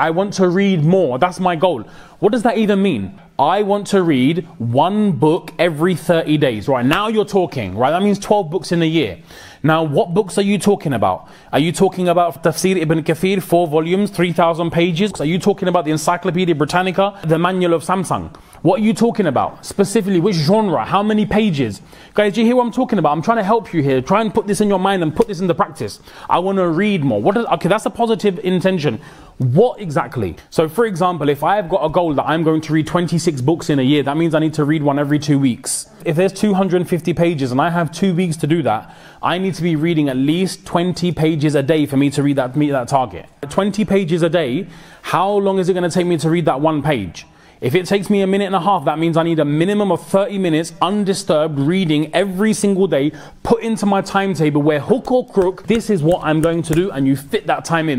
I want to read more. That's my goal. What does that even mean? I want to read one book every 30 days. Right now you're talking, right? That means 12 books in a year. Now, what books are you talking about? Are you talking about Tafsir ibn Kathir, four volumes, 3,000 pages? Are you talking about the Encyclopedia Britannica, the Manual of Samsung? What are you talking about? Specifically, which genre? How many pages? Guys, do you hear what I'm talking about? I'm trying to help you here. Try and put this in your mind and put this into practice. I want to read more. What is, okay, that's a positive intention. What exactly? So, for example, if I've got a goal that I'm going to read 26 books in a year, that means I need to read one every two weeks. If there's 250 pages and I have two weeks to do that, I need to be reading at least 20 pages a day for me to read that, meet that target. 20 pages a day, how long is it going to take me to read that one page? If it takes me a minute and a half, that means I need a minimum of 30 minutes undisturbed reading every single day, put into my timetable where hook or crook, this is what I'm going to do, and you fit that time in.